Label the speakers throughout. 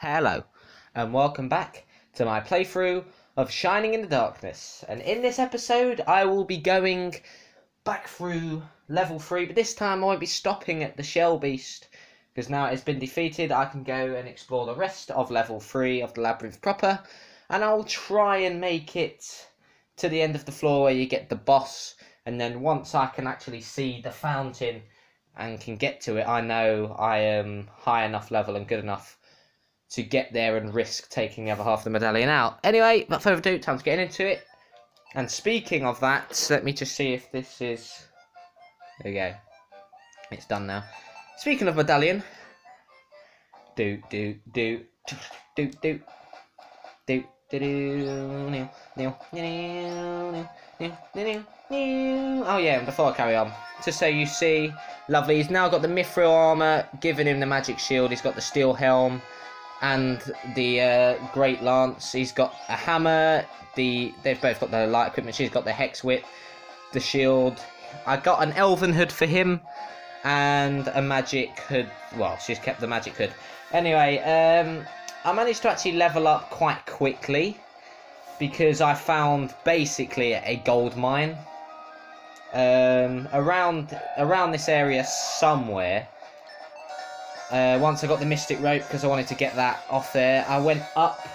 Speaker 1: Hello, and welcome back to my playthrough of Shining in the Darkness. And in this episode, I will be going back through level 3, but this time I won't be stopping at the Shell Beast, because now it's been defeated, I can go and explore the rest of level 3 of the Labyrinth proper, and I'll try and make it to the end of the floor where you get the boss, and then once I can actually see the fountain and can get to it, I know I am high enough level and good enough to get there and risk taking the other half of the medallion out. Anyway, without further ado, time to get into it. And speaking of that, let me just see if this is... There you go. It's done now. Speaking of medallion... Do, do, do, do, do, do, do, do, do, Oh yeah, and before I carry on, just so you see, lovely, he's now got the mithril armour, giving him the magic shield, he's got the steel helm, and the uh, Great Lance. He's got a hammer. The they've both got the light equipment. She's got the hex whip, the shield. I got an elven hood for him, and a magic hood. Well, she's kept the magic hood. Anyway, um, I managed to actually level up quite quickly because I found basically a gold mine um, around around this area somewhere. Uh, once I got the Mystic Rope, because I wanted to get that off there, I went up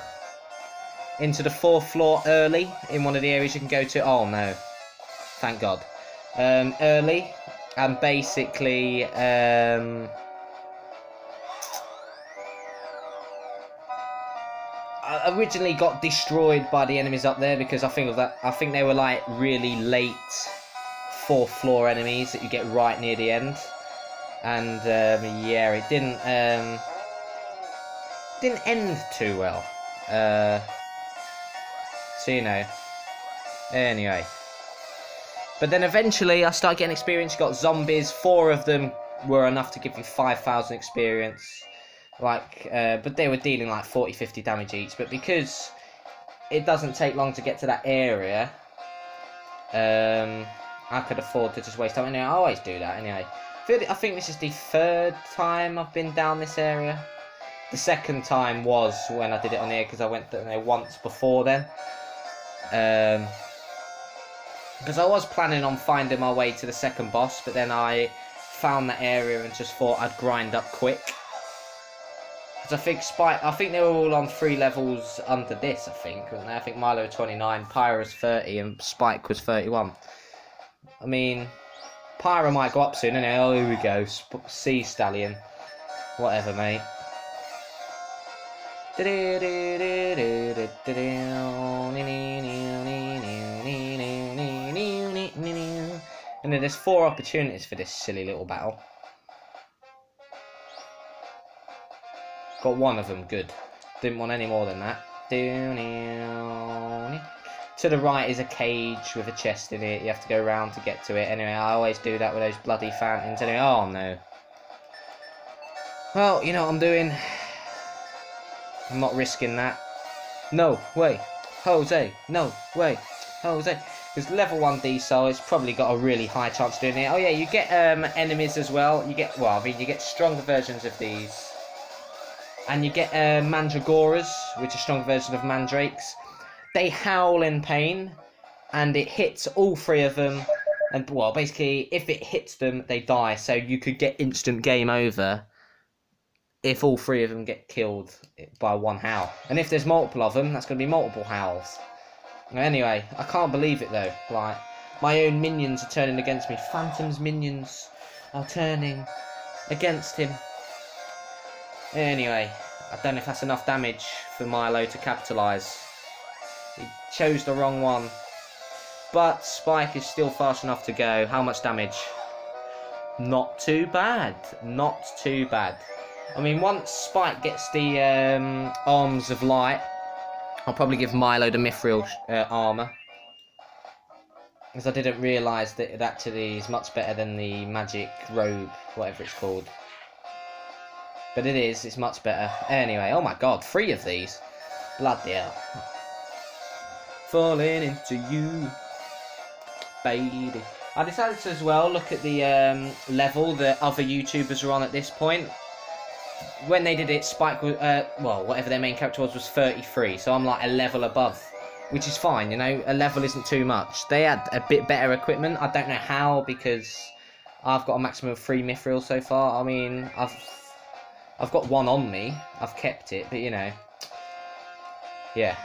Speaker 1: into the fourth floor early in one of the areas you can go to. Oh, no. Thank God. Um, early, and basically... Um, I originally got destroyed by the enemies up there because I think of that I think they were like really late fourth floor enemies that you get right near the end and um, yeah, it didn't um, didn't end too well. Uh, so you know. Anyway, but then eventually I started getting experience. Got zombies. Four of them were enough to give you five thousand experience. Like, uh, but they were dealing like 40, 50 damage each. But because it doesn't take long to get to that area, um, I could afford to just waste time. Anyway, I always do that anyway. I think this is the third time I've been down this area. The second time was when I did it on here because I went there once before then. Um, because I was planning on finding my way to the second boss, but then I found that area and just thought I'd grind up quick. Because I think Spike, I think they were all on three levels under this, I think, I think Milo was 29, Pyra's 30, and Spike was 31. I mean, Pyra might go up soon, and oh, here we go. Sea Stallion. Whatever, mate. And then there's four opportunities for this silly little battle. Got one of them, good. Didn't want any more than that. To the right is a cage with a chest in it. You have to go around to get to it. Anyway, I always do that with those bloody fountains. Anyway, oh no. Well, you know what I'm doing. I'm not risking that. No way. Jose. No way. Jose. Because level 1 diesel it's probably got a really high chance of doing it. Oh yeah, you get um, enemies as well. You get, well, I mean, you get stronger versions of these. And you get uh, Mandragoras, which are stronger versions of Mandrakes they howl in pain, and it hits all three of them. And well, basically, if it hits them, they die. So you could get instant game over if all three of them get killed by one howl. And if there's multiple of them, that's going to be multiple howls. Anyway, I can't believe it though. Like, my own minions are turning against me. Phantom's minions are turning against him. Anyway, I don't know if that's enough damage for Milo to capitalise. He chose the wrong one. But Spike is still fast enough to go. How much damage? Not too bad. Not too bad. I mean, once Spike gets the um, Arms of Light, I'll probably give Milo the Mithril uh, armor. Because I didn't realise that it actually is much better than the Magic Robe, whatever it's called. But it is, it's much better. Anyway, oh my god, three of these. Bloody hell falling into you, baby. I decided to as well look at the um, level that other YouTubers are on at this point. when they did it, Spike was, uh, well, whatever their main character was, was 33. So I'm like a level above, which is fine, you know. A level isn't too much. They had a bit better equipment. I don't know how because I've got a maximum of three mithril so far. I mean, I've I've got one on me. I've kept it, but you know, yeah.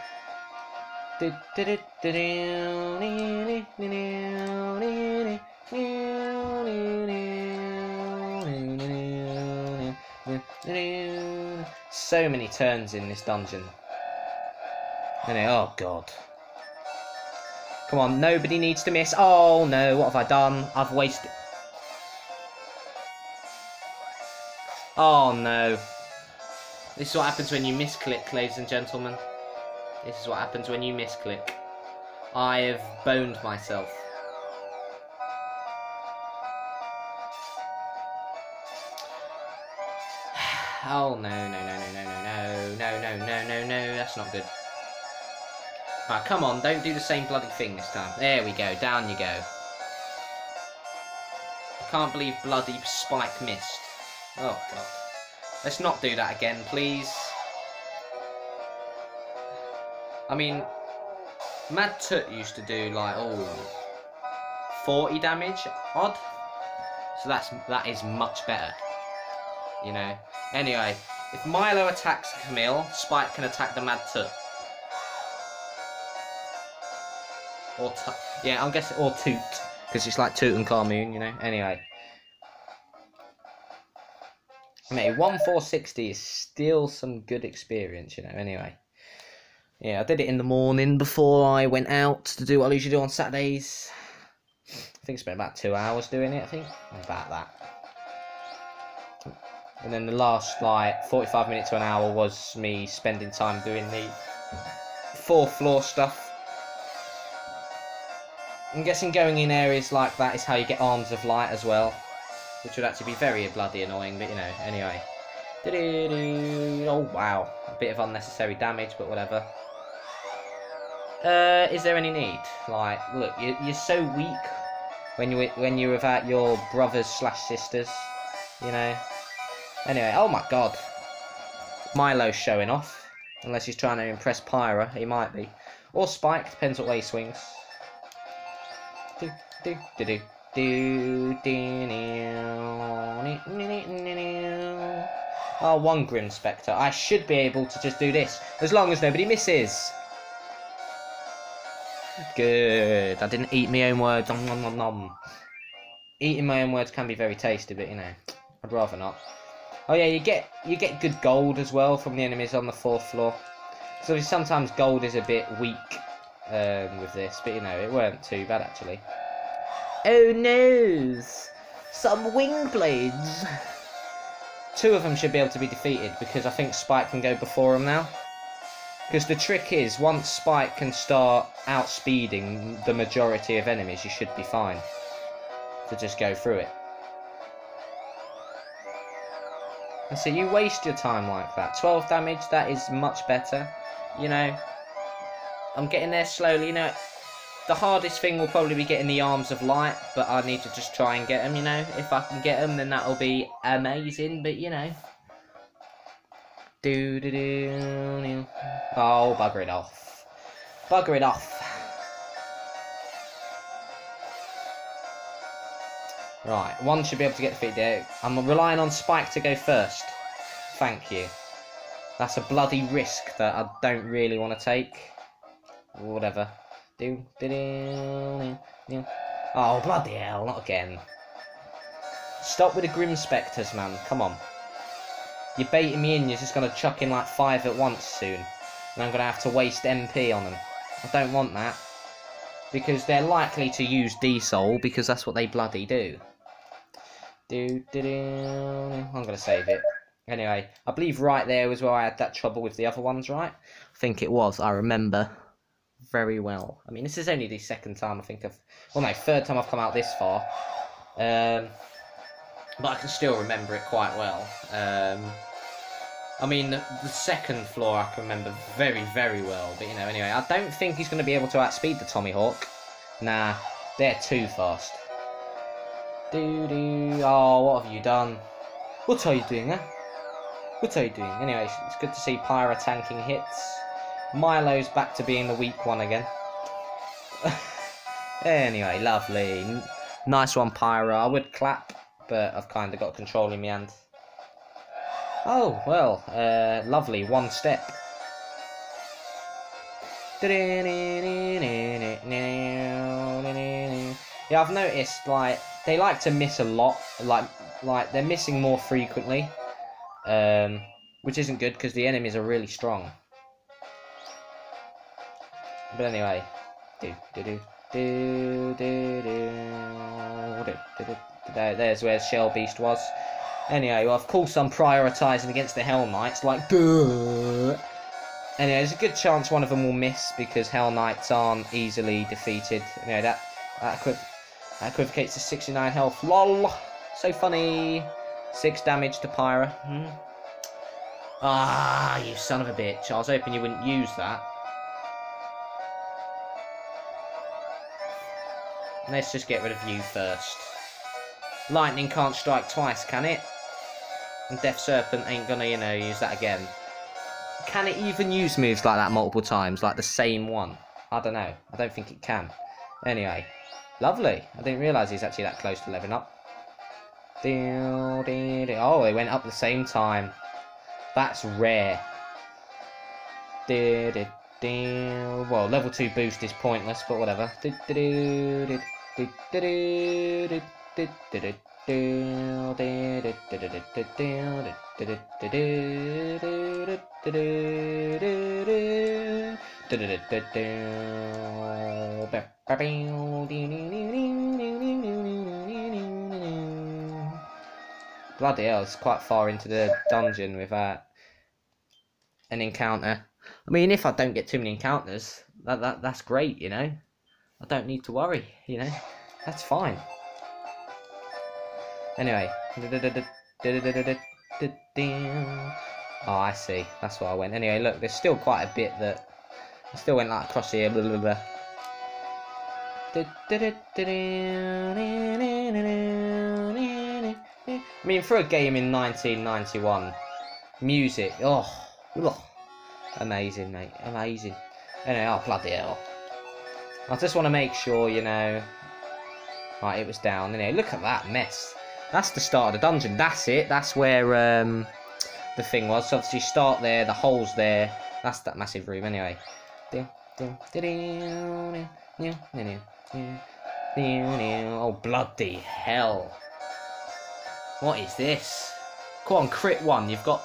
Speaker 1: So many turns in this dungeon. oh god. Come on, nobody needs to miss. Oh no, what have I done? I've wasted... Oh no. This is what happens when you misclick, ladies and gentlemen. This is what happens when you misclick. I have boned myself. Oh, no, no, no, no, no, no, no, no, no, no, no, that's not good. Right, come on, don't do the same bloody thing this time. There we go, down you go. I can't believe bloody Spike missed. Oh, God. Let's not do that again, please. I mean, Mad Tut used to do, like, oh, 40 damage odd. So that's that is much better. You know, Anyway, if Milo attacks Camille, Spike can attack the Mad Tut. Or yeah, I'm guessing or Toot because it's like Toot and Carmoon, you know. Anyway, mate, one four sixty is still some good experience, you know. Anyway, yeah, I did it in the morning before I went out to do what I usually do on Saturdays. I think I spent about two hours doing it. I think about that. And then the last like 45 minutes to an hour was me spending time doing the fourth floor stuff. I'm guessing going in areas like that is how you get arms of light as well. Which would actually be very bloody annoying, but you know, anyway. Oh wow, a bit of unnecessary damage, but whatever. Uh, is there any need? Like, look, you're, you're so weak when you when you're without your brothers slash sisters, you know. Anyway, oh my god. Milo's showing off. Unless he's trying to impress Pyra, he might be. Or Spike, depends what way he swings. Do, do, do, do. Do, Oh, one Grim Spectre. I should be able to just do this, as long as nobody misses. Good. I didn't eat my own words. Nom, nom, nom, nom. Eating my own words can be very tasty, but you know, I'd rather not. Oh yeah, you get you get good gold as well from the enemies on the fourth floor. So sometimes gold is a bit weak um, with this, but you know it weren't too bad actually. Oh no! Some wing blades. Two of them should be able to be defeated because I think Spike can go before them now. Because the trick is, once Spike can start outspeeding the majority of enemies, you should be fine to just go through it. And so you waste your time like that. 12 damage, that is much better. You know, I'm getting there slowly. You know, the hardest thing will probably be getting the Arms of Light, but I need to just try and get them, you know. If I can get them, then that'll be amazing, but you know. Do do do. Oh, bugger it off. Bugger it off. Right, one should be able to get the feet there. I'm relying on Spike to go first. Thank you. That's a bloody risk that I don't really want to take. Whatever. Do, do, do, do. Oh, bloody hell, not again. Stop with the Grim Spectres, man. Come on. You're baiting me in, you're just going to chuck in like five at once soon. And I'm going to have to waste MP on them. I don't want that. Because they're likely to use Desoul, because that's what they bloody do. Do, do, do. I'm going to save it. Anyway, I believe right there was where I had that trouble with the other ones, right? I think it was, I remember very well. I mean, this is only the second time I think I've... Well, no, third time I've come out this far. Um, but I can still remember it quite well. Um, I mean, the, second floor I can remember very, very well. But, you know, anyway, I don't think he's going to be able to outspeed the Tommy Hawk. Nah, they're too fast. Do do. Oh, what have you done? What are you doing, eh? What are you doing? Anyway, it's good to see Pyra tanking hits. Milo's back to being the weak one again. anyway, lovely. Nice one, Pyra. I would clap, but I've kind of got control in my hand. Oh, well, uh, lovely. One step. Yeah, I've noticed, like, they like to miss a lot. Like, like they're missing more frequently. Um, which isn't good, because the enemies are really strong. But anyway. Do, do, do, do, do, do. There's where Shell Beast was. Anyway, of course I'm prioritising against the Hell Knights, like, duh. Anyway, there's a good chance one of them will miss because Hell Knights aren't easily defeated. Anyway, that that, equi that equivocates to 69 health. LOL! So funny. 6 damage to Pyra. Hmm. Ah, you son of a bitch. I was hoping you wouldn't use that. Let's just get rid of you first. Lightning can't strike twice, can it? And Death Serpent ain't gonna, you know, use that again. Can it even use moves like that multiple times, like the same one? I don't know. I don't think it can. Anyway, lovely. I didn't realise he's actually that close to leveling up. Oh, they went up at the same time. That's rare. Well, level 2 boost is pointless, but whatever. Bloody hell, it's quite far into the dungeon without an encounter. I mean, if I don't get too many encounters, that, that that's great, you know. I don't need to worry, you know. That's fine. Anyway. Oh, I see. That's why I went. Anyway, look, there's still quite a bit that... I still went like across here. Blah, blah, blah. I mean, for a game in 1991, music, oh, amazing, mate, amazing. Anyway, oh, bloody hell. I just want to make sure, you know... Right, it was down. Anyway, look at that mess. That's the start of the dungeon. That's it. That's where um, the thing was. So obviously, start there. The hole's there. That's that massive room. Anyway. Oh, bloody hell. What is this? Come on, crit one. You've got...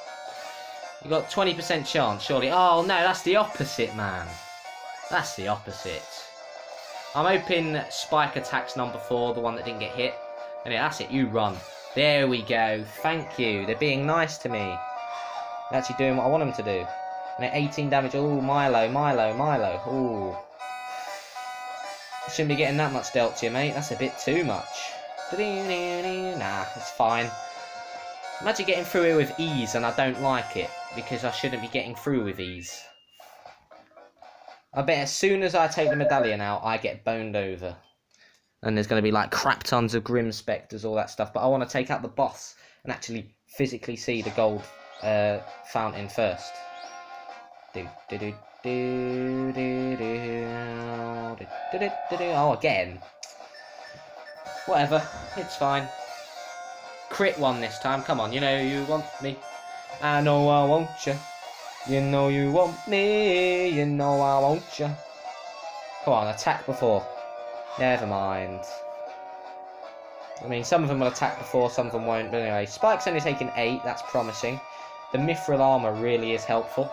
Speaker 1: You've got 20% chance, surely. Oh, no, that's the opposite, man. That's the opposite. I'm hoping Spike attacks number four, the one that didn't get hit. Anyway, that's it, you run. There we go. Thank you. They're being nice to me. They're actually doing what I want them to do. And 18 damage. Oh, Milo, Milo, Milo. Ooh. Shouldn't be getting that much dealt to you, mate. That's a bit too much. Nah, it's fine. Imagine getting through here with ease and I don't like it. Because I shouldn't be getting through with ease. I bet as soon as I take the medallion out, I get boned over. And there's going to be like crap tons of Grim Spectres, all that stuff. But I want to take out the boss and actually physically see the gold uh, fountain first. Oh, again. Whatever, it's fine. Crit one this time, come on, you know you want me. I know I want you. You know you want me, you know I want you. Come on, attack before. Never mind. I mean, some of them will attack before, some of them won't, but anyway. Spike's only taken 8, that's promising. The Mithril armor really is helpful.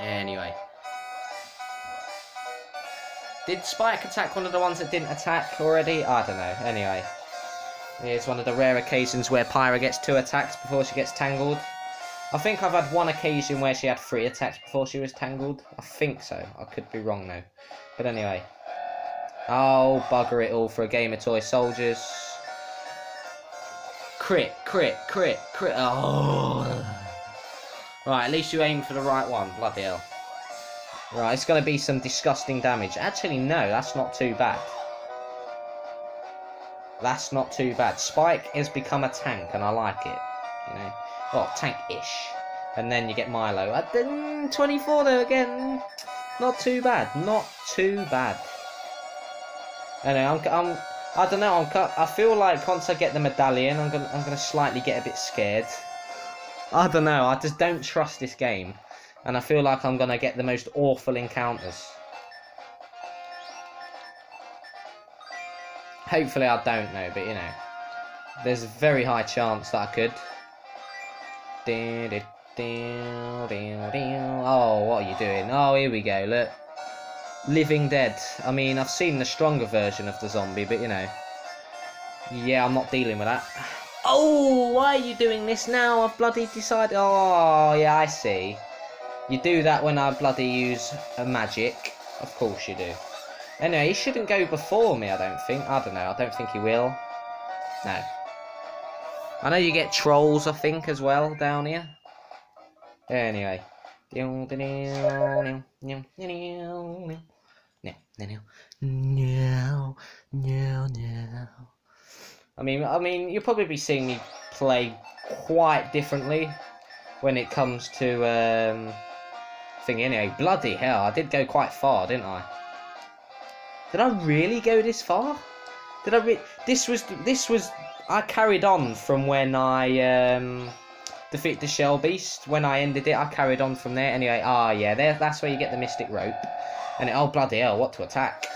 Speaker 1: Anyway. Did Spike attack one of the ones that didn't attack already? I don't know. Anyway. Here's one of the rare occasions where Pyra gets two attacks before she gets tangled. I think I've had one occasion where she had three attacks before she was tangled. I think so. I could be wrong though. But anyway. Oh, bugger it all for a game of toy soldiers. Crit, crit, crit, crit. Oh. Right, at least you aim for the right one. Bloody hell. Right, it's going to be some disgusting damage. Actually, no, that's not too bad. That's not too bad. Spike has become a tank, and I like it. You know, well, tank-ish. And then you get Milo. At then 24 though again. Not too bad. Not too bad. Anyway, I'm, I'm I don't know. I'm, I feel like once I get the medallion, I'm gonna I'm gonna slightly get a bit scared. I don't know. I just don't trust this game, and I feel like I'm gonna get the most awful encounters. Hopefully, I don't know, but you know, there's a very high chance that I could. Oh, what are you doing? Oh, here we go. Look. Living Dead. I mean, I've seen the stronger version of the zombie, but you know. Yeah, I'm not dealing with that. Oh, why are you doing this now? I've bloody decided. Oh, yeah, I see. You do that when I bloody use a magic. Of course you do. Anyway, he shouldn't go before me, I don't think. I don't know. I don't think he will. No. I know you get trolls, I think, as well, down here. Anyway. No, no, no, no. I mean, I mean, you'll probably be seeing me play quite differently when it comes to um, thing. Anyway, bloody hell, I did go quite far, didn't I? Did I really go this far? Did I? Re this was this was. I carried on from when I um, defeated the Shell Beast. When I ended it, I carried on from there. Anyway, ah, yeah, there. That's where you get the Mystic Rope. And oh bloody hell, what to attack?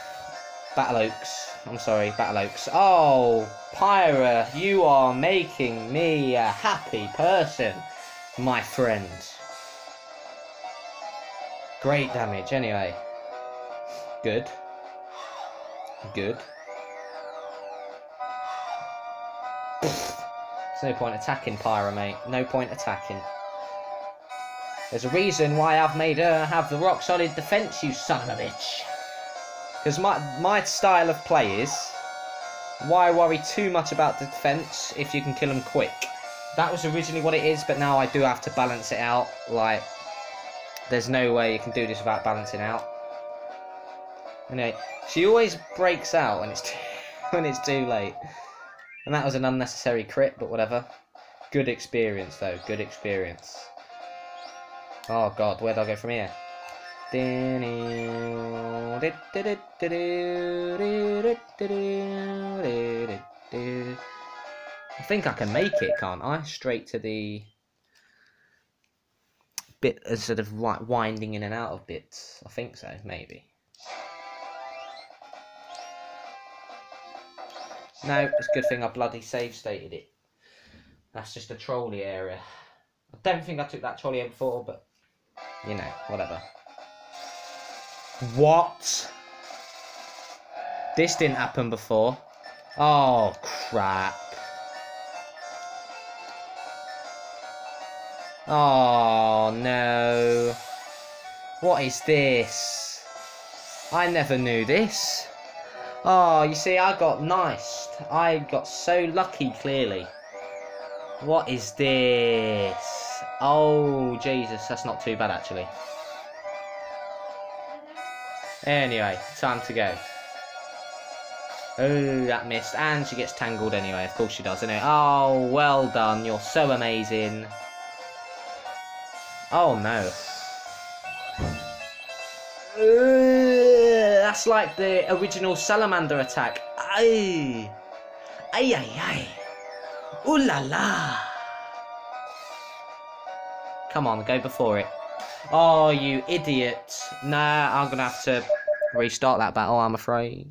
Speaker 1: Battle Oaks. I'm sorry, Battle Oaks. Oh, Pyra, you are making me a happy person, my friend. Great damage, anyway. Good. Good. There's no point attacking Pyra, mate. No point attacking. There's a reason why I've made her have the rock solid defense, you son of a bitch. Because my, my style of play is, why worry too much about the defense if you can kill them quick? That was originally what it is, but now I do have to balance it out. Like, there's no way you can do this without balancing out. Anyway, she always breaks out when it's when it's too late. And that was an unnecessary crit, but whatever. Good experience, though. Good experience. Oh god, where do I go from here? I think I can make it, can't I? Straight to the bit instead of winding in and out of bits. I think so, maybe. No, it's a good thing I bloody save stated it. That's just a trolley area. I don't think I took that trolley before, but you know, whatever. What? This didn't happen before. Oh, crap. Oh, no. What is this? I never knew this. Oh, you see, I got nice. I got so lucky, clearly. What is this? Oh, Jesus, that's not too bad, actually. Anyway, time to go. Oh, that missed. And she gets tangled anyway. Of course she does, anyway. Oh, well done. You're so amazing. Oh, no. Uh, that's like the original salamander attack. Ay. Ay, ay, ay. Ooh la la. Come on, go before it. Oh, you idiot. Nah, I'm going to have to restart that battle, I'm afraid.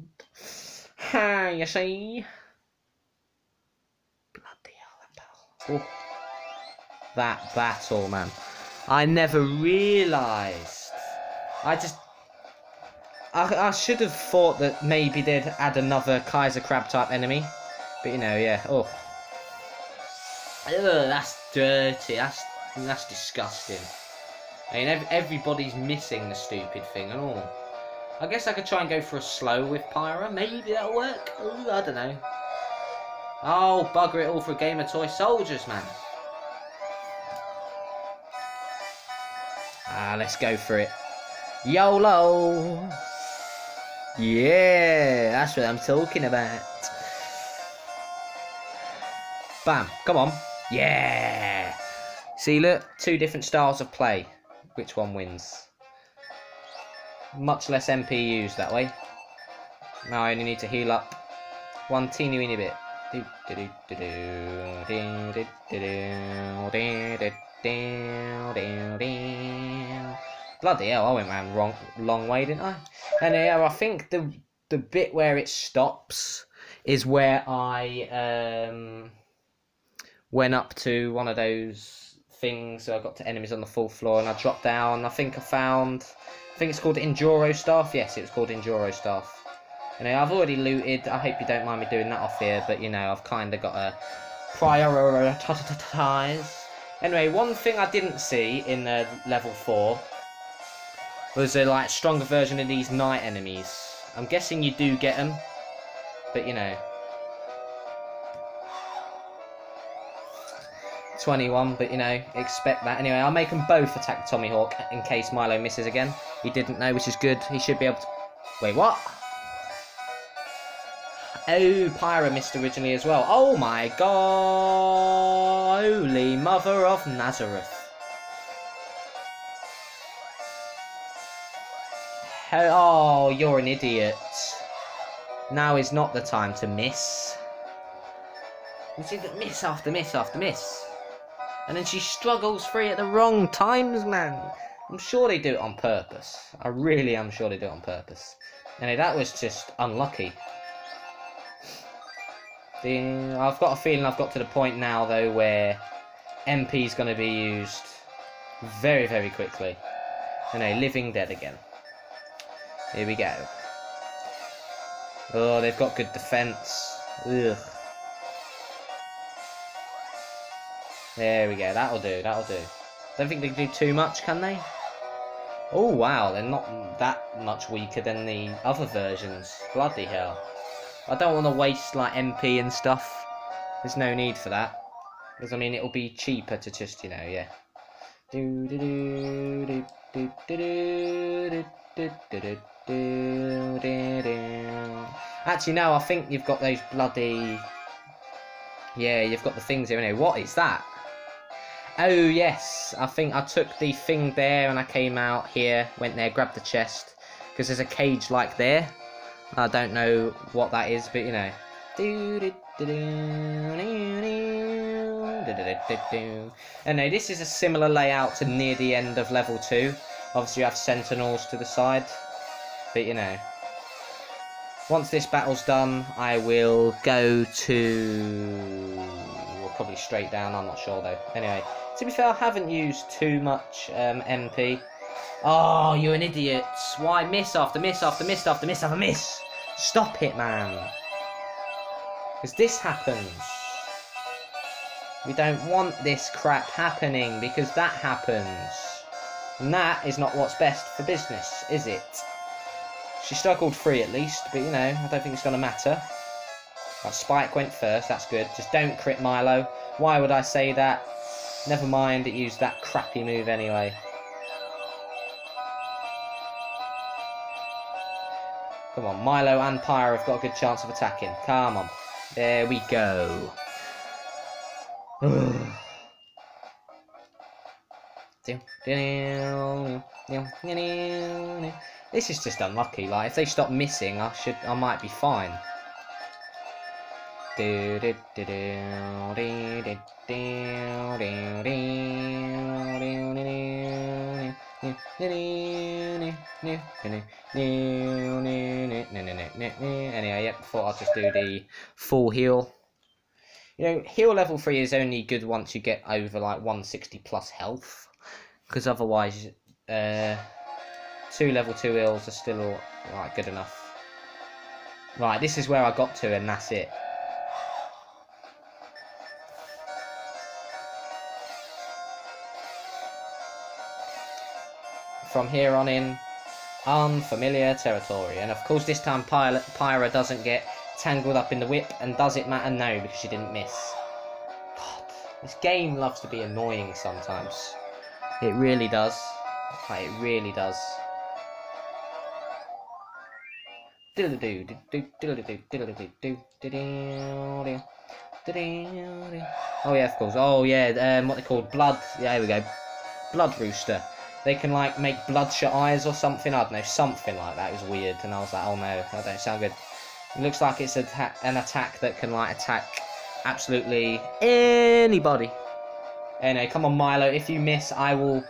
Speaker 1: Ha, you see? Bloody hell, that battle. That battle, man. I never realised. I just... I, I should have thought that maybe they'd add another Kaiser Crab type enemy. But, you know, yeah. Oh. That's dirty. That's that's disgusting. I mean, ev everybody's missing the stupid thing and all. I guess I could try and go for a slow with Pyra. Maybe that'll work. Ooh, I don't know. Oh, bugger it all for a game of toy soldiers, man. Ah, let's go for it. YOLO! Yeah, that's what I'm talking about. Bam, come on. Yeah! See, look, two different styles of play. Which one wins? Much less MP used that way. Now I only need to heal up one teeny weeny bit. Bloody hell, I went round wrong long way, didn't I? And yeah, I think the the bit where it stops is where I um, went up to one of those things. I got to enemies on the full floor, and I dropped down. I think I found. I think it's called Enduro Staff. Yes, it was called Enduro Staff. You know, I've already looted. I hope you don't mind me doing that off here, but you know, I've kind of got to prioritize. Anyway, one thing I didn't see in uh, level four was a like stronger version of these night enemies. I'm guessing you do get them, but you know. 21, but you know, expect that. Anyway, I'll make them both attack Tommy Hawk in case Milo misses again. He didn't know, which is good. He should be able to... Wait, what? Oh, Pyra missed originally as well. Oh my god! Holy Mother of Nazareth. Oh, you're an idiot. Now is not the time to miss. You see that miss after miss after miss. And then she struggles free at the wrong times, man. I'm sure they do it on purpose. I really am sure they do it on purpose. Anyway, that was just unlucky. The, I've got a feeling I've got to the point now, though, where MP is going to be used very, very quickly. And a living dead again. Here we go. Oh, they've got good defense. Ugh. There we go. That'll do. That'll do. Don't think they can do too much, can they? Oh, wow. They're not that much weaker than the other versions. Bloody hell. I don't want to waste, like, MP and stuff. There's no need for that. Because, I mean, it'll be cheaper to just, you know, yeah. Do do do do do do do do do do do Actually, no, I think you've got those bloody... Yeah, you've got the things here. Anyway, what is that? Oh, yes. I think I took the thing there and I came out here, went there, grabbed the chest. Because there's a cage like there. I don't know what that is, but you know. And this is a similar layout to near the end of level 2. Obviously you have sentinels to the side. But you know, once this battle's done, I will go to... Well, probably straight down, I'm not sure though. Anyway, to be fair, I haven't used too much um, MP. Oh, you're an idiot. Why miss after miss after miss after miss after miss? Stop it, man. Because this happens. We don't want this crap happening because that happens. And that is not what's best for business, is it? She struggled free at least, but you know, I don't think it's going to matter. Spike went first, that's good. Just don't crit Milo. Why would I say that? Never mind, it used that crappy move anyway. Come on, Milo and Pyra have got a good chance of attacking. Come on. There we go. This is just unlucky. Like if they stop missing, I should, I might be fine. Anyway, yep, thought I'd just do the full heal. You know, heal level 3 is only good once you get over like 160 plus health. Because otherwise, uh, two level 2 heals are still right, good enough. Right, this is where I got to and that's it. From here on in, unfamiliar territory. And of course this time Pyra, doesn't get tangled up in the whip. And does it matter? No, because she didn't miss. God, this game loves to be annoying sometimes. It really does. Like, it really does. Oh yeah, of course. Oh yeah, um, what they called blood. Yeah, here we go. Blood rooster. They can like make bloodshot eyes or something. I don't know, something like that. It was weird, and I was like, oh no, that don't sound good. It looks like it's an attack that can like attack absolutely anybody. Anyway, come on, Milo. If you miss, I will,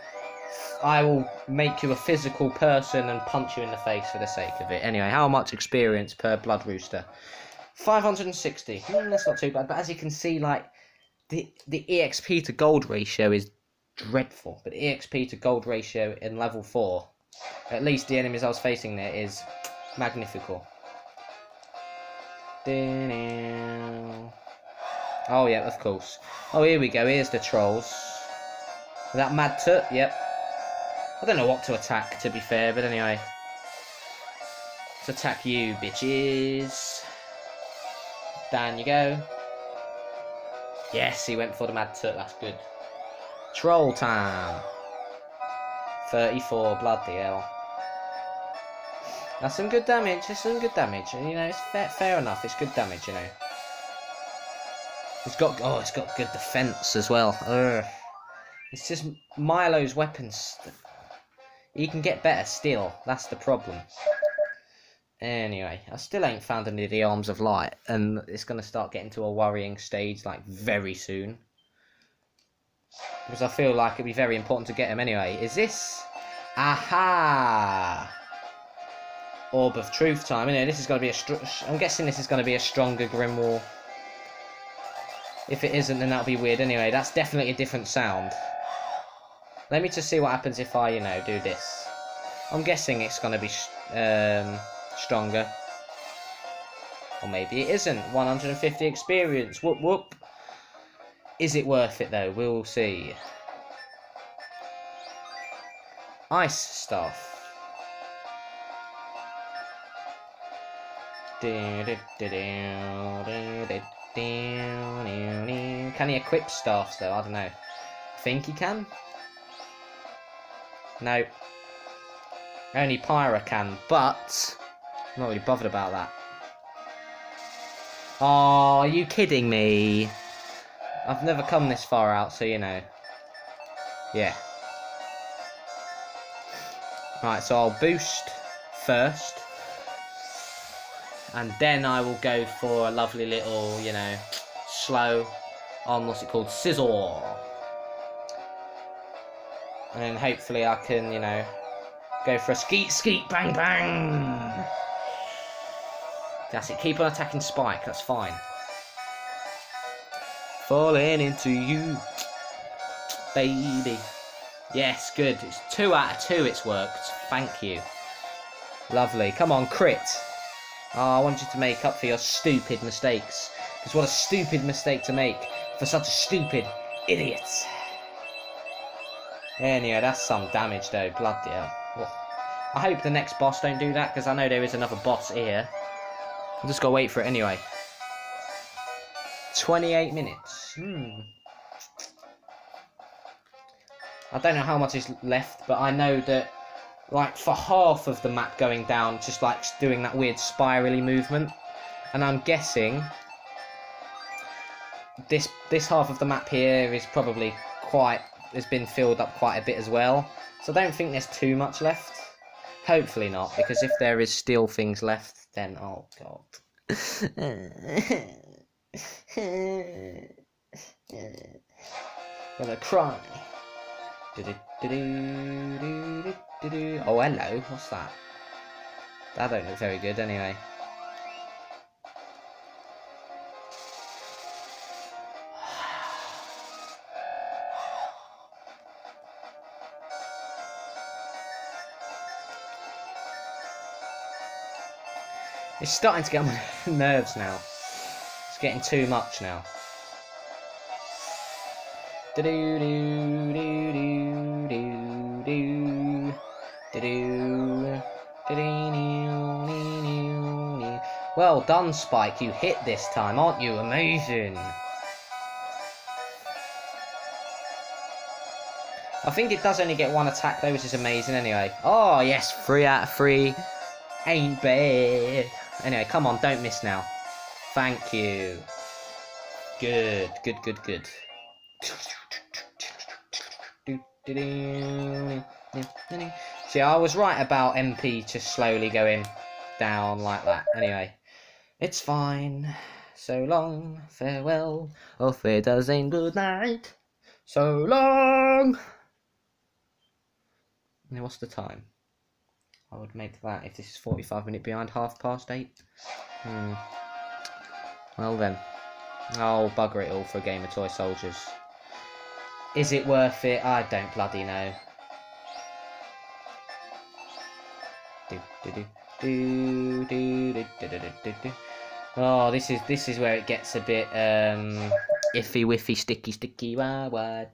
Speaker 1: I will make you a physical person and punch you in the face for the sake of it. Anyway, how much experience per blood rooster? 560. Mm, that's not too bad. But as you can see, like the the EXP to gold ratio is dreadful. But EXP to gold ratio in level four, at least the enemies I was facing there is magnifical. Oh yeah, of course. Oh here we go. Here's the trolls. That mad tut. Yep. I don't know what to attack, to be fair, but anyway. Let's attack you, bitches. Down you go. Yes, he went for the mad tut. That's good. Troll time. 34, bloody hell. That's some good damage, that's some good damage, and you know, it's fair, fair enough, it's good damage, you know. It's got, oh, it's got good defense as well. Ugh. It's just Milo's weapons. He can get better still, that's the problem. Anyway, I still ain't found any of the Arms of Light, and it's going to start getting to a worrying stage, like, very soon. Because I feel like it'd be very important to get him anyway. Is this... Aha! Orb of Truth time, know, this is going to be a... I'm guessing this is going to be a stronger Grimoire. If it isn't, then that'll be weird anyway. That's definitely a different sound. Let me just see what happens if I, you know, do this. I'm guessing it's going to be um, stronger. Or maybe it isn't. 150 experience. Whoop whoop. Is it worth it though? We'll see. Ice stuff. Can he equip staffs though? I don't know. Think he can? No. Only Pyra can, but I'm not really bothered about that. Oh, are you kidding me? I've never come this far out, so you know. Yeah. Right, so I'll boost first. And then I will go for a lovely little, you know, slow on what's it called? Scissor. And then hopefully I can, you know, go for a skeet skeet bang bang. That's it. Keep on attacking Spike. That's fine. Falling into you, baby. Yes, good. It's two out of two. It's worked. Thank you. Lovely. Come on, crit. Oh, I want you to make up for your stupid mistakes. Because what a stupid mistake to make for such a stupid idiot. Anyway, that's some damage though. Bloody hell. I hope the next boss don't do that because I know there is another boss here. I'm just gotta wait for it anyway. 28 minutes. Hmm. I don't know how much is left, but I know that, like, for half of the map going down, just like doing that weird spirally movement. And I'm guessing this this half of the map here is probably quite has been filled up quite a bit as well. So I don't think there's too much left. Hopefully not, because if there is still things left, then oh god. Gonna cry. Oh hello, what's that? That don't look very good anyway. It's starting to get on my nerves now. Getting too much now. Do do do do do do do do do Well done, Spike. You hit this time, aren't you? Amazing. I think it does only get one attack though, which is amazing anyway. Oh, yes, three out of three. Ain't bad. Anyway, come on, don't miss now. Thank you. Good, good, good, good. See, I was right about MP just slowly going down like that. Anyway, it's fine. So long, farewell, auf Wiedersehen, good night. So long! Now, what's the time? I would make that if this is 45 minutes behind half past 8. Hmm. Well then. I'll bugger it all for a game of Toy Soldiers. Is it worth it? I don't bloody know. Oh, this is this is where it gets a bit um, iffy, whiffy, sticky, sticky, wah wah.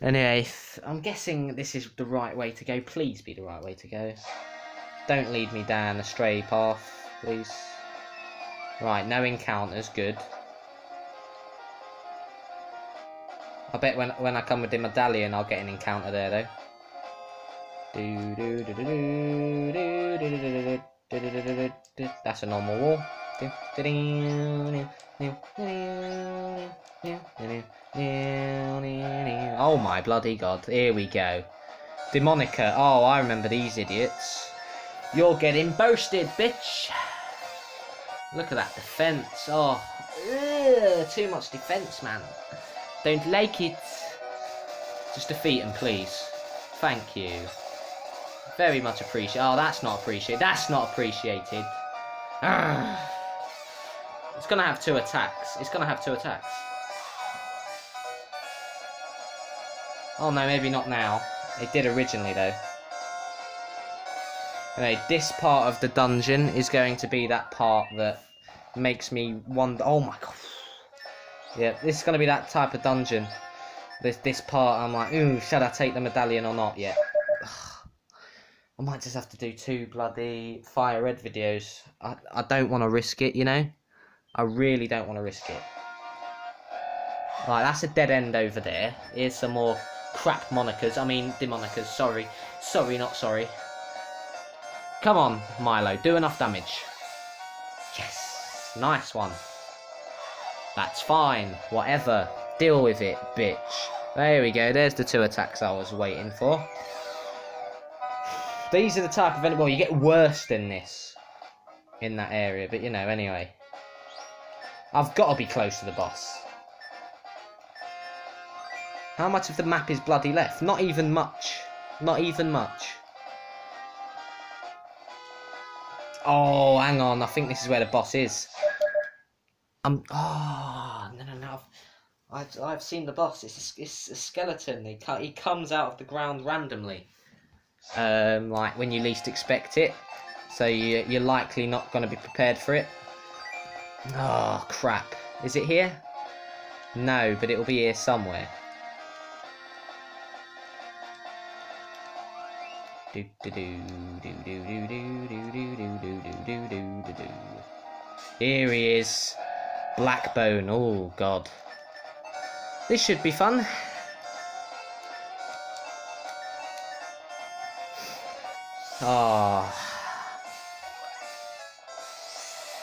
Speaker 1: Anyway, I'm guessing this is the right way to go. Please be the right way to go. Don't lead me down a stray path, please. Right, no encounters, good. I bet when when I come with the medallion, I'll get an encounter there though. That's a normal wall. Oh my bloody god, here we go. Demonica, oh I remember these idiots. You're getting boasted, bitch! Look at that defence, oh, ugh, too much defence, man. Don't like it. Just defeat him, please. Thank you. Very much appreciated. Oh, that's not appreciated. That's not appreciated. Arrgh. It's gonna have two attacks. It's gonna have two attacks. Oh no, maybe not now. It did originally though. Anyway, this part of the dungeon is going to be that part that makes me wonder. Oh my god. Yeah, this is going to be that type of dungeon. This this part, I'm like, ooh, should I take the medallion or not yet? I might just have to do two bloody fire red videos. I, I don't want to risk it, you know? I really don't want to risk it. Right, that's a dead end over there. Here's some more crap monikers. I mean, demonikers, sorry. Sorry, not sorry. Come on, Milo, do enough damage. Yes, nice one. That's fine, whatever. Deal with it, bitch. There we go, there's the two attacks I was waiting for. These are the type of... Well, you get worse than this in that area, but you know, anyway. I've got to be close to the boss. How much of the map is bloody left? Not even much. Not even much. Oh, hang on. I think this is where the boss is. I'm... Oh, no, no, no. I've, I've, seen the boss. It's a, it's a skeleton. He, he comes out of the ground randomly. Um, like, when you least expect it. So you, you're likely not going to be prepared for it. Oh, crap. Is it here? No, but it'll be here somewhere. Do do do do do do do do do do do do do do do. Here he is. Blackbone. Oh god. This should be fun. Ah. Oh.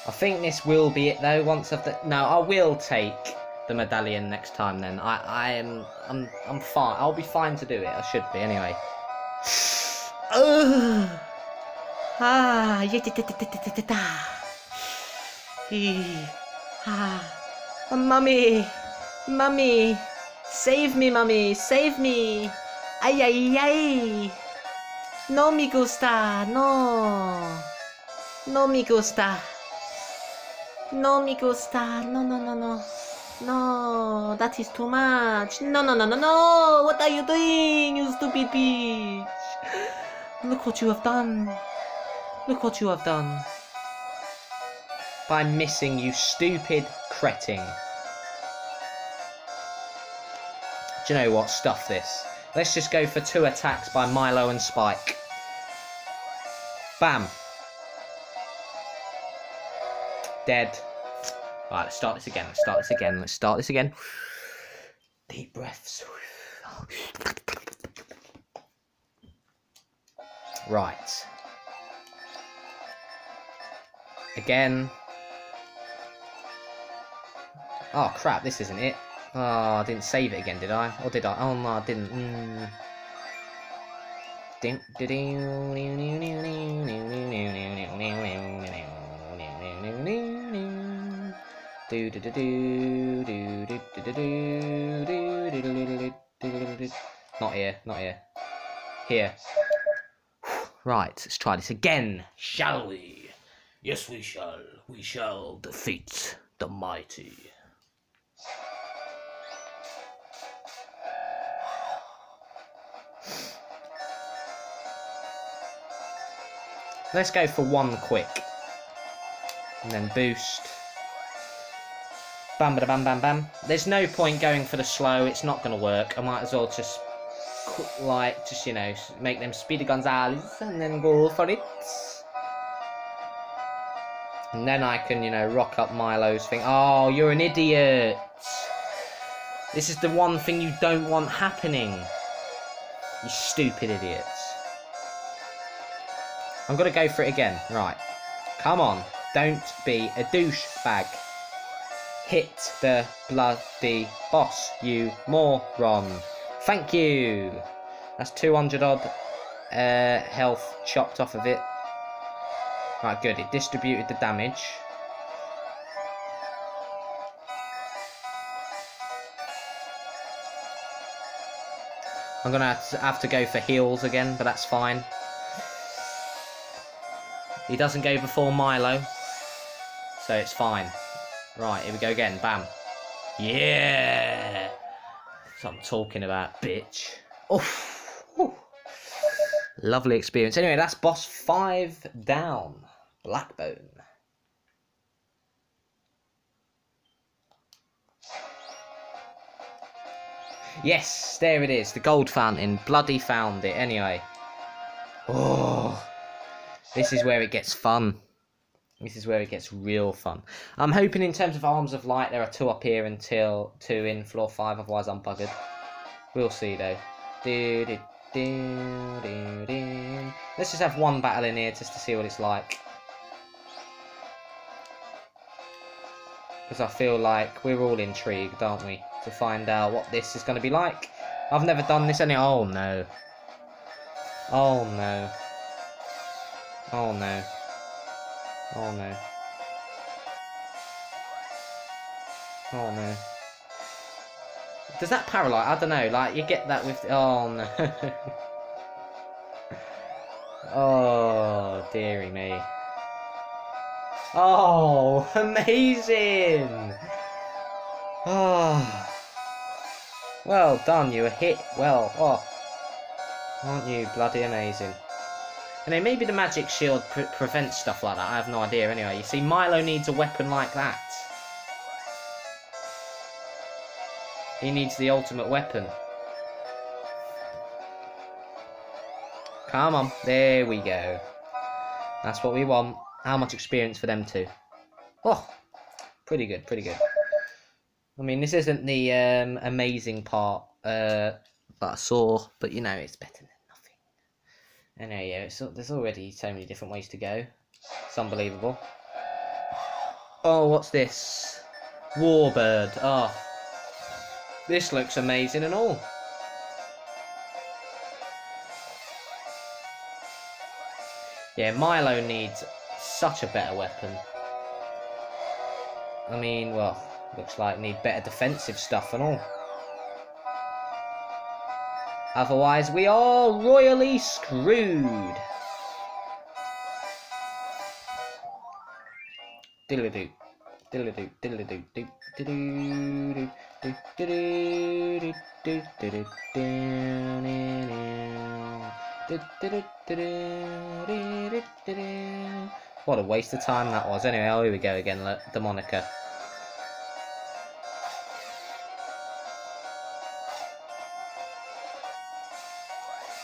Speaker 1: I think this will be it though. Once I've no, I will take the medallion next time. Then I, I am, I'm, I'm fine. I'll be fine to do it. I should be anyway. Ugh. Ah, yeah, da, da, da, da, da, da. Ah, mummy, mummy, save me, mummy, save me. Ay, ay, ay. No me gusta, no. No me gusta. No me gusta. No, no, no, no. No, that is too much. No, no, no, no, no. What are you doing, you stupid? Look what you have done. Look what you have done. By missing, you stupid cretin. Do you know what? Stuff this. Let's just go for two attacks by Milo and Spike. Bam. Dead. Right, let's start this again. Let's start this again. Let's start this again. Deep breaths. Right. Again. Oh crap, this isn't it. Oh, I didn't save it again, did I? Or did I? Oh no, I didn't. Mm. Not here, not here. Here. Right, let's try this again.
Speaker 2: Shall we? Yes, we shall. We shall defeat the mighty.
Speaker 1: Let's go for one quick. And then boost. Bam, bam, bam, bam, bam. There's no point going for the slow. It's not going to work. I might as well just, like, just, you know, make them Speedy Gonzales and then go for it. And then I can, you know, rock up Milo's thing. Oh, you're an idiot. This is the one thing you don't want happening. You stupid idiots. I'm to go for it again. Right. Come on. Don't be a douchebag. Hit the bloody boss, you moron. Thank you. That's 200 odd uh, health chopped off of it. Right, good. It distributed the damage. I'm going to have to go for heals again, but that's fine. He doesn't go before Milo, so it's fine. Right, here we go again. Bam. Yeah! What I'm talking about, bitch. Oof. Oof. Lovely experience. Anyway, that's boss 5 down. Blackbone. Yes, there it is. The gold fountain. Bloody found it. Anyway. Oh. This is where it gets fun. This is where it gets real fun. I'm hoping in terms of Arms of Light, there are two up here until two in floor five, otherwise I'm buggered. We'll see though. Do, do, do. Let's just have one battle in here just to see what it's like. Because I feel like we're all intrigued, aren't we? To find out what this is going to be like. I've never done this any... Oh no. Oh no. Oh no. Oh no. Oh no. Does that paralyze? I don't know, like, you get that with... Oh no. oh, dearie me. Oh, amazing! Oh. Well done, you were hit well. Oh. Aren't you bloody amazing? And then maybe the magic shield pre prevents stuff like that. I have no idea anyway. You see, Milo needs a weapon like that. He needs the ultimate weapon. Come on. There we go. That's what we want. How much experience for them two? Oh, pretty good, pretty good. I mean, this isn't the um, amazing part uh, that I saw, but you know, it's better there you go. there's already so many different ways to go. It's unbelievable. Oh, what's this? Warbird. Oh. This looks amazing and all. Yeah, Milo needs such a better weapon. I mean, well, looks like need better defensive stuff and all. Otherwise, we are royally screwed. What a waste of time that was. Anyway, here we go again, look, the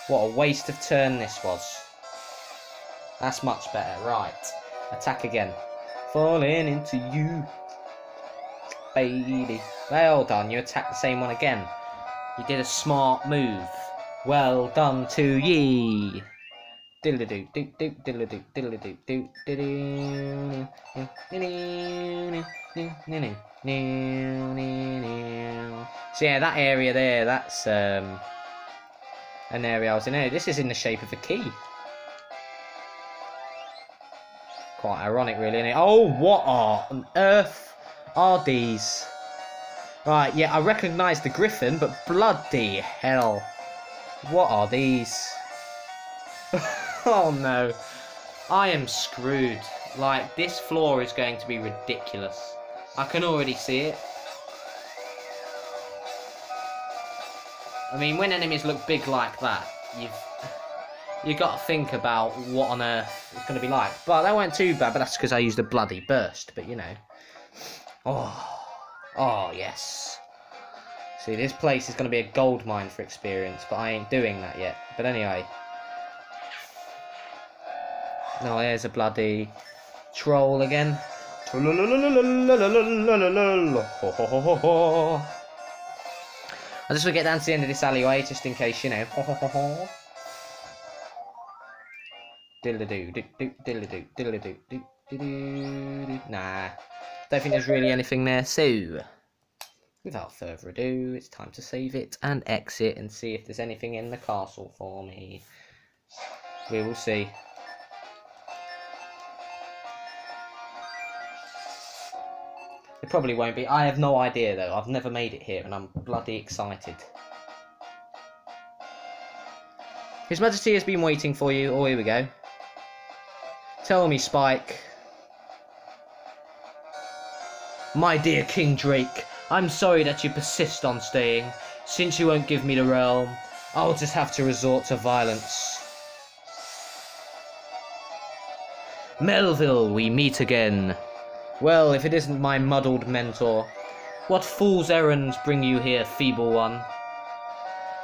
Speaker 1: What a waste of turn this was. That's much better. Right. Attack again. Falling into you. Baby. Well done. You attacked the same one again. You did a smart move. Well done to ye. diddly doo doo doo diddly doo diddly doo doo doo So yeah, that area there, that's um an area I was in. Here. This is in the shape of a key. Quite ironic, really. Isn't it? Oh, what on earth are these? Right, yeah, I recognise the griffin, but bloody hell, what are these? oh no, I am screwed. Like, this floor is going to be ridiculous. I can already see it. I mean, when enemies look big like that, you've you got to think about what on earth it's going to be like. But that weren't too bad, but that's because I used a bloody burst. But you know, oh, oh yes. See, this place is going to be a gold mine for experience, but I ain't doing that yet. But anyway, no, there's a bloody troll again. I just want to get down to the end of this alleyway, just in case, you know. Nah, don't think there's really anything there, so... Without further ado, it's time to save it and exit and see if there's anything in the castle for me. We will see. It probably won't be. I have no idea though. I've never made it here and I'm bloody excited. His Majesty has been waiting for you. Oh, here we go. Tell me, Spike. My dear King Drake, I'm sorry that you persist on staying. Since you won't give me the realm, I'll just have to resort to violence. Melville, we meet again. Well, if it isn't my muddled mentor. What fool's errands bring you here, feeble one?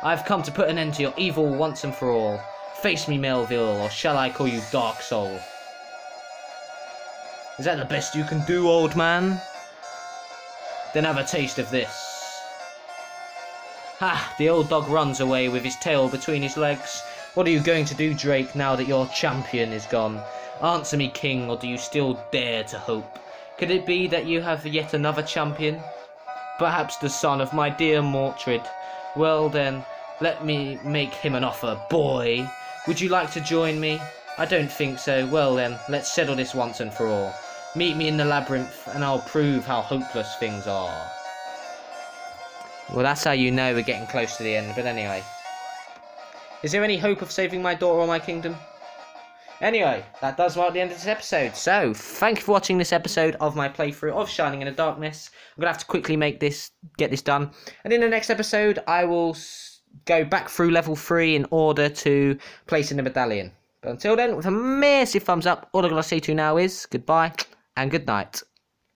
Speaker 1: I've come to put an end to your evil once and for all. Face me, Melville, or shall I call you Dark Sol? Is that the best you can do, old man? Then have a taste of this. Ha! The old dog runs away with his tail between his legs. What are you going to do, Drake, now that your champion is gone? Answer me, King, or do you still dare to hope? Could it be that you have yet another champion? Perhaps the son of my dear Mortred. Well then, let me make him an offer, boy. Would you like to join me? I don't think so. Well then, let's settle this once and for all. Meet me in the labyrinth, and I'll prove how hopeless things are. Well, that's how you know we're getting close to the end, but anyway. Is there any hope of saving my daughter or my kingdom? Anyway, that does mark the end of this episode. So, thank you for watching this episode of my playthrough of Shining in the Darkness. I'm going to have to quickly make this, get this done. And in the next episode, I will go back through level 3 in order to place in the medallion. But until then, with a massive thumbs up, all I'm going to say to you now is goodbye and good night.